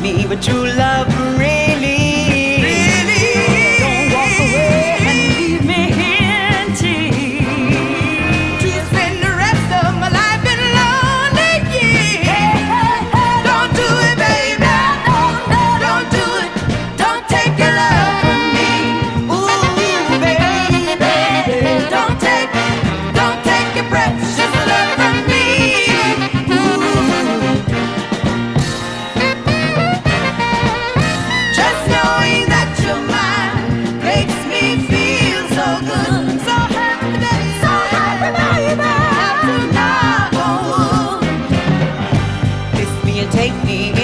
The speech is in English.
me what true love really take me